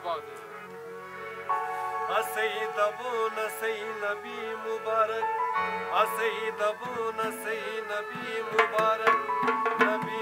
about it. Asay Nabi Mubarak. Asay Dabun, Asay Nabi Mubarak. Nabi